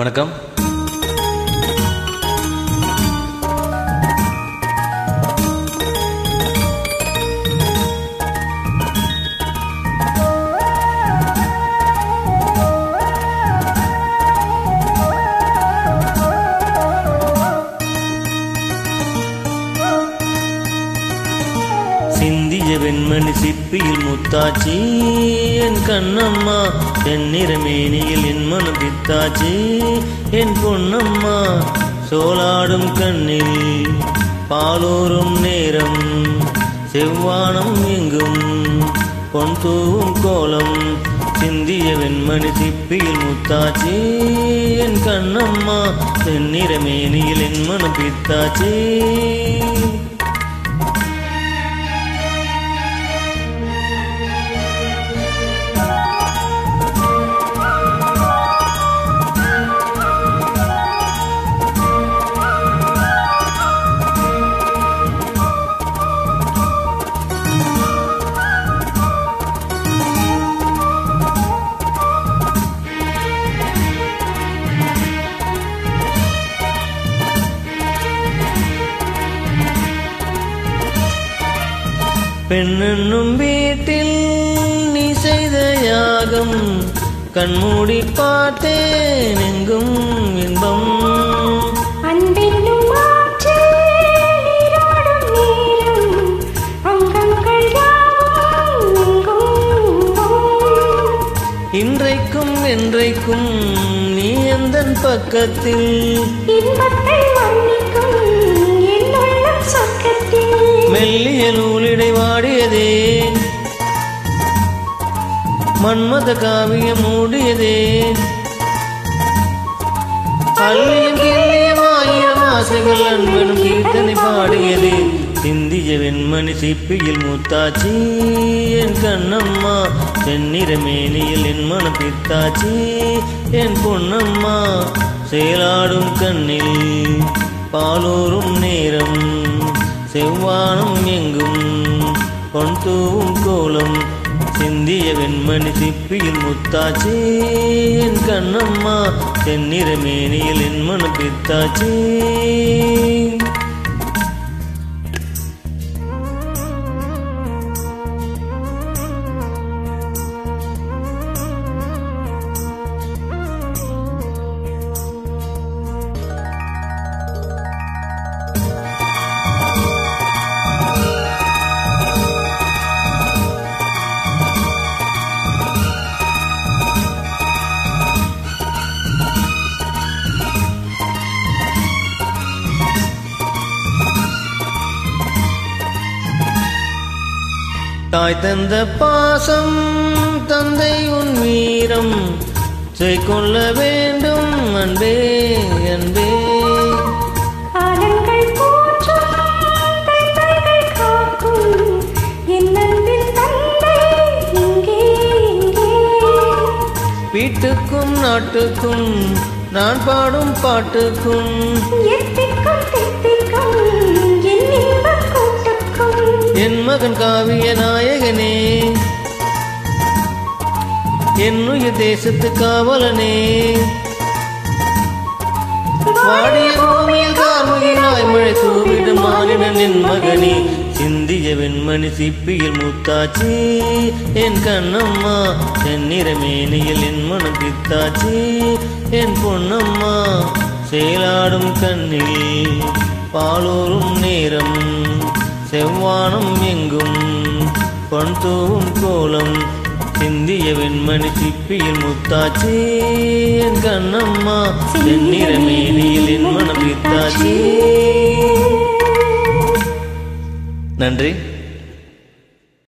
வணக்கம். சிப்பியில் முத்தாச்சி என் கண்ணம்மா என் நிறமேனியில் என் மனம் பித்தாச்சி என் பொன்னம்மா சோலாடும் கண்ணில் பாலூரும் நேரம் செவ்வானம் எங்கும் பொன் தூவும் கோலம் சிந்திய வெண்மணி சிப்பியில் முத்தாச்சி என் கண்ணம்மா தென்னிறமேனியில் என் மனம் பித்தாச்சி பெண்ணென்னும் வீட்டில் நீ செய்த யாகம் கண்மூடி பார்த்தேன் எங்கும் இன்பம். இன்றைக்கும் என்றைக்கும் நீ எந்தன் பக்கத்தில் இன்பத்தை மன்மத காவியம் மூடியதே. அள்ளியும் கிள்ளியும் ஆயிரம் ஆசைகள் அன்பனும் கீர்த்தனை பாடியதே. சிந்திய வெண்மணி சிப்பியில் மூத்தாச்சி என் கண்ணம்மா. செந்நிறமேனியில் என் மனம் பித்தாச்சி என் பொன்னம்மா. செயலாடும் கண்ணில் பாலூரும் நேரம் செவ்வானம் எங்கும் பொன் தூவும் கோலம் சிந்திய வெண்மணி சிப்பியில் முத்தாச்சே என் கண்ணம்மா தென்னிற மேனியில் என் மனம் பித்தாச்சே. தாய் தந்த பாசம் தந்தை உன் வீரம். செய்கொள்ள வேண்டும் அன்பே அன்பே. வீட்டுக்கும் நாட்டுக்கும் நான் பாடும் பாட்டுக்கும். என் மகன் காவிய நாயகனே. என்னுய தேசத்து காவலனே. வாடிய பூமியில் கார்முகிலாய் மழை தூவிடும் மானிடன் என் மகனே. சிந்திய வெண்மணி சிப்பியில் மூத்தாச்சி. என் கண்ணம்மா என் நிறமேனியில் என் மனம் பித்தாச்சி என் பொன்னம்மா செயலாடும் கண்ணில் பாலோரும் நேரம். செவ்வானம் எங்கும் பொன் தூவும் கோலம் சிந்திய வெண்மணி சிப்பியில் முத்தாச்சே என் கண்ணம்மா என் நிறமேனியில் என் மனம் பித்தாச்சி நன்றி.